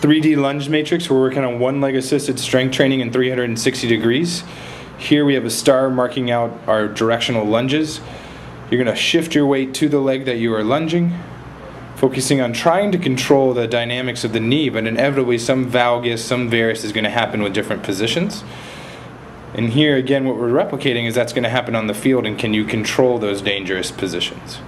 3D lunge matrix, we're working on one leg assisted strength training in 360 degrees. Here we have a star marking out our directional lunges. You're going to shift your weight to the leg that you are lunging, focusing on trying to control the dynamics of the knee, but inevitably some valgus, some varus is going to happen with different positions. And here again, what we're replicating is that's going to happen on the field, and can you control those dangerous positions?